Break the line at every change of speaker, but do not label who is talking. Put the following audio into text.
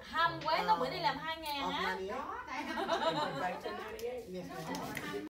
Ham
quế quá, nó bữa đi làm hai ngàn á
Đó,